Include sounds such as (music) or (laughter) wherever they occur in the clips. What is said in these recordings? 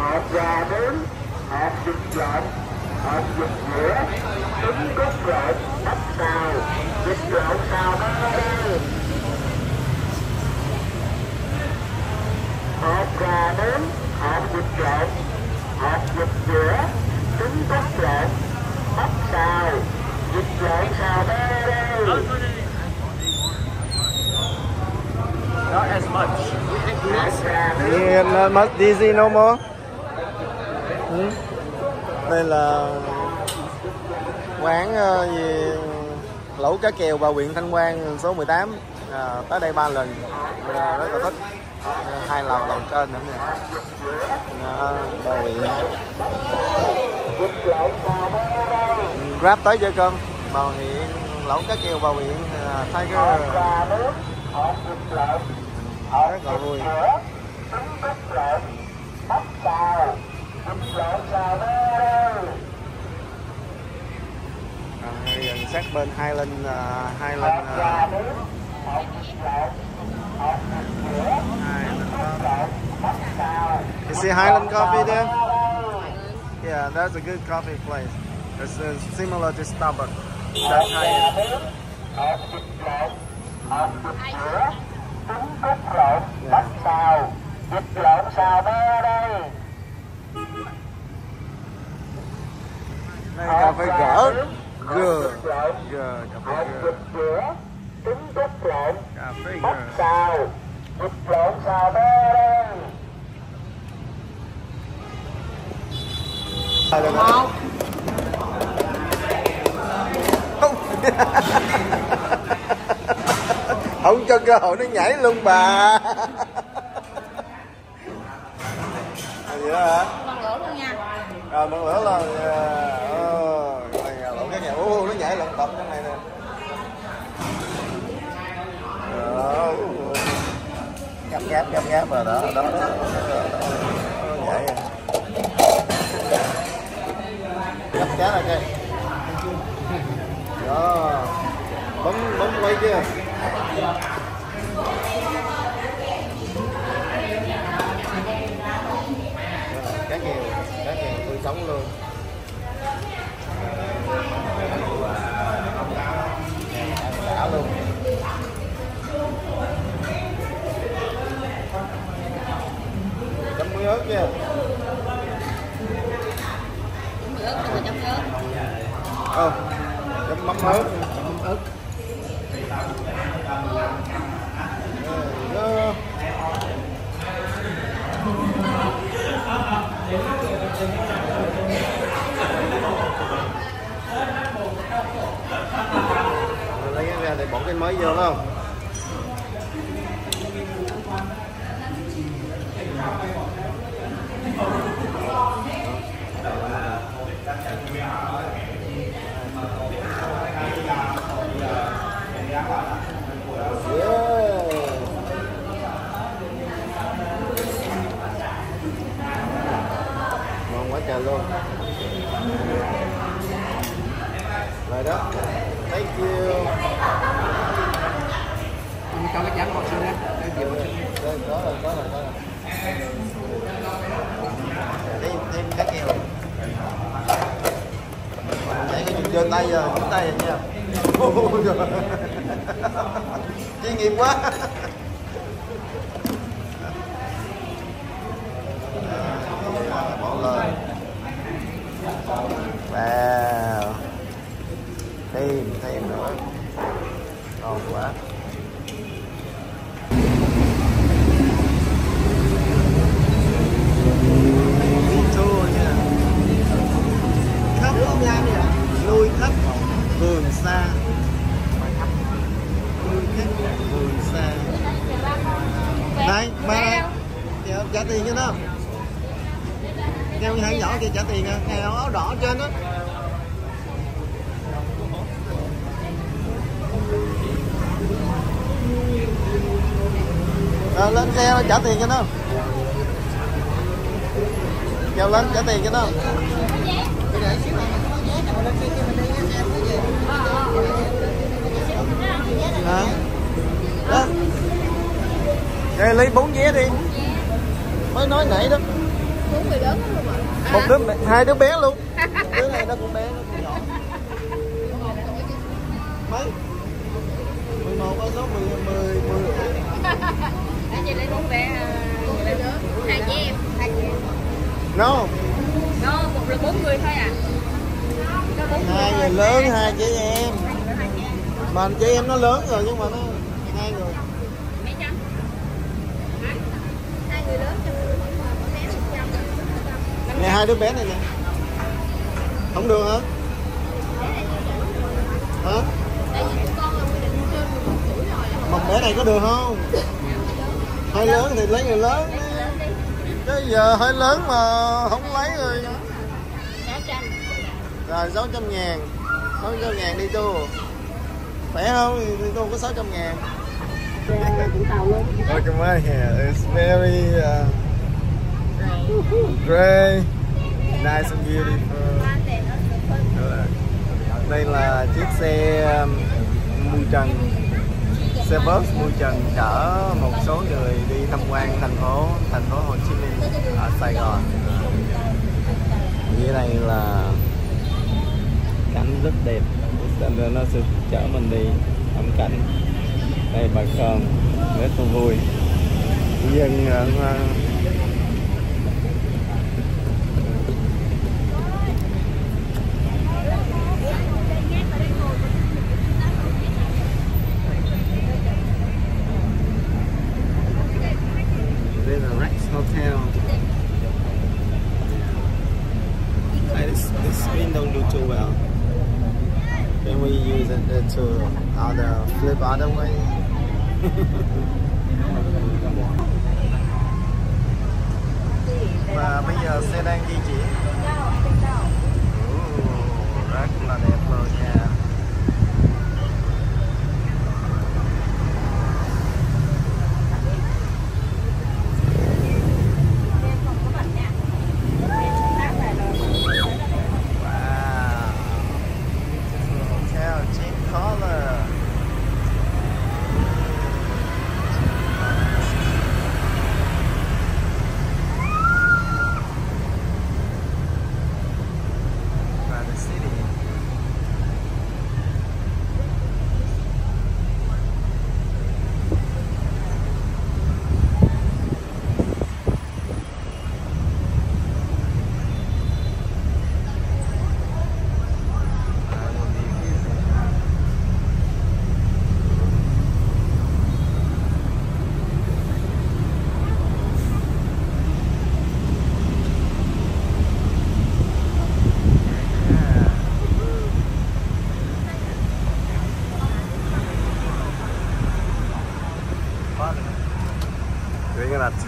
hộp gà nướng hộp vịt lộn hộp vịt dĩa trứng cốt lộn bắp xào vịt lộn xào ba đây hộp gà nướng hộp vịt lộn hộp vịt dĩa trứng cốt lộn bắp xào vịt lộn xào ba đây Not as much. hộp gà nướng Yeah, not much dizzy no more. Ừ. Đây là quán ờ, gì? Lẩu cá kèo vào huyện Thanh Quan số 18 à, tới đây ba lần. À, rất là thích. À, hai lần lầu trên nữa nè. À, bà huyện grab tới chơi cơm. Bà huyện lẩu cá kèo bà huyện à, Tiger. Gà rất là vui à, gần sát bên hai lần hai lần gà uh, You see Highland coffee there? Yeah, that's a good coffee place. It's uh, similar to Starbucks. That's Highland. Yeah hộp vịt lộn hộp vịt dĩa trứng cốt lộn bắp xào vịt lộn xào ba đây cà phê gỡ. Lộn Good. Cà phê gỡ. trứng cốt lộn Cà phê bắp gỡ. xào vịt lộn xào ba đây Một. Không. Cho cơ hội nó nhảy luôn bà. Vậy đó hả? Bằng lỗ luôn nha. Rồi một nữa là ờ, này ờ, ờ, là ờ, lộn cái nhà ô nó nhảy lộn tập trong này nè. Đó. Gấp gáp gấp gáp rồi đó, đó, đó, đó, đó, đó. Nhảy. Gấp cá rồi coi. Đó. Bấm bấm quay chưa? Sống luôn đã luôn chấm muối ớt nha Mười ớt đừng có chấm ớt. ờ chấm mắm ớt mắm ớt đó Rồi lấy cái ra để bỏ cái mới vô phải không Yeah trời luôn. Rồi đó. Thank you. Mình cho cái chén bột xương á. Cái gì xương. Đây, có rồi có rồi có rồi. Thêm thêm cá kèo. Đấy, cái chuyện trên tay giờ chúng tay rồi nha. (laughs) Chuyên nghiệp quá trả tiền cho nó. Nghe cái nhỏ kia trả tiền nè, nghe áo đỏ trên đó Rồi ờ, lên xe trả tiền cho nó. Kêu lên trả tiền cho nó. Hả? Đó. Rồi lấy bốn vé đi. Mới nói nãy đó. Bốn người lớn luôn ạ một đứa hai đứa bé luôn. (laughs) Đứa này nó cũng bé nó cũng nhỏ. Mấy? Mười một số mười mười mười. Anh chị lấy bốn bé lớn hai chị em hai chị em. No nó một là bốn người thôi à. Có bốn hai người lớn hai chị em. Mà chị em nó lớn rồi nhưng mà nó hai người. Mấy trăm hai người lớn cho mỗi mỗi bé một trăm nè hai đứa bé này nè. Không được hả? Hả? Tại vì tụi con là quy định trên 11 tuổi rồi á. mà bé này có được không? Hơi lớn thì lấy người lớn cái giờ hơi lớn mà không lấy rồi. Sáu trăm rồi 600 ngàn 600 ngàn đi chú khỏe không? Thì tôi có 600 ngàn. At my hair. It's very uh, gray, nice and beautiful. Đây là chiếc xe um, mui trần, xe bus mui trần chở một số người đi tham quan thành phố thành phố Hồ Chí Minh ở Sài Gòn. Dưới đây là cảnh rất đẹp, nó sẽ chở mình đi thăm cảnh đây bà con rất là vui dân ở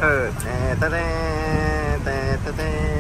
heard. Da -da -da -da -da -da -da.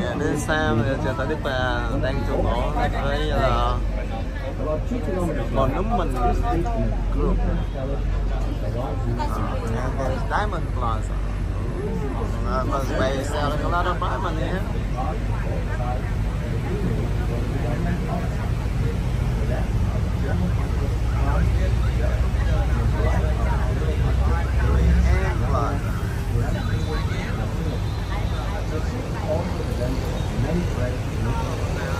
Dạ, nên xe mà chờ tới tiếp bà đang chỗ ngõ với là còn ờ, núm mình group diamond class vâng vậy xe là có lot of diamond nhé And plus. This is also many friends.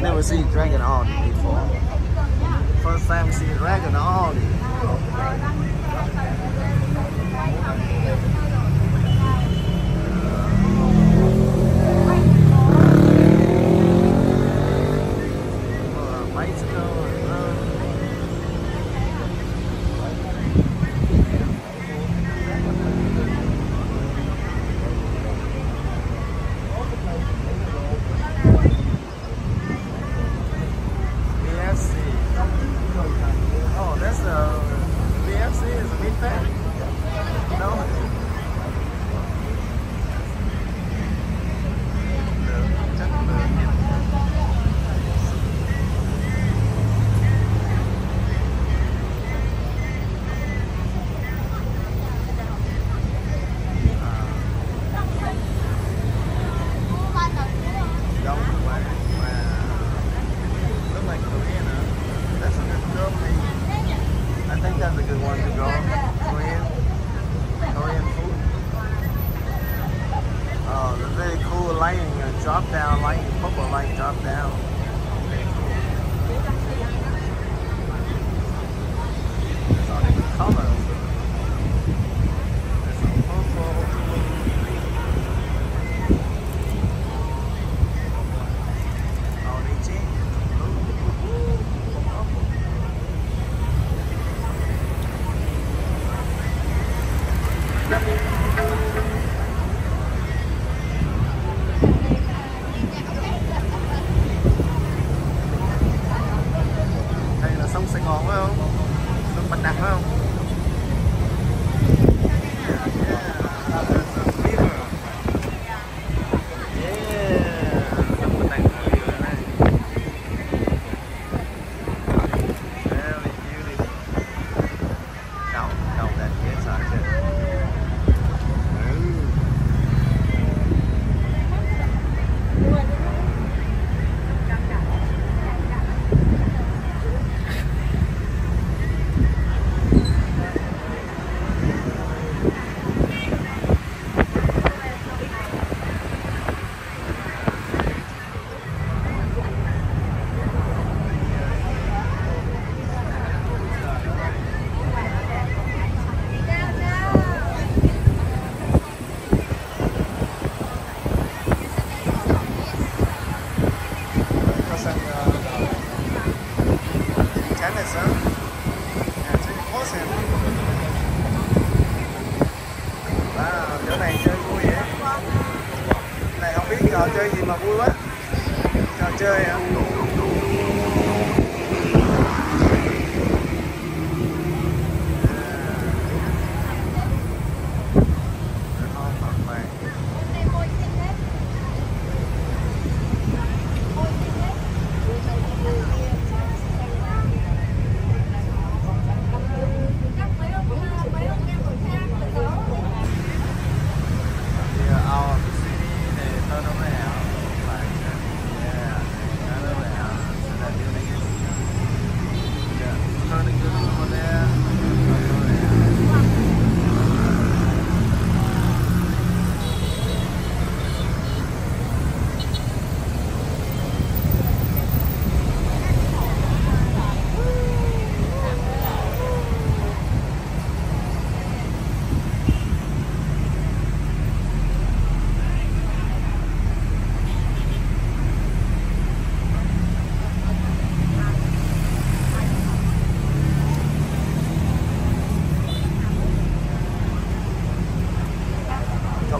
Never seen Dragon Audi before. First time see Dragon Audi.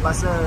pasal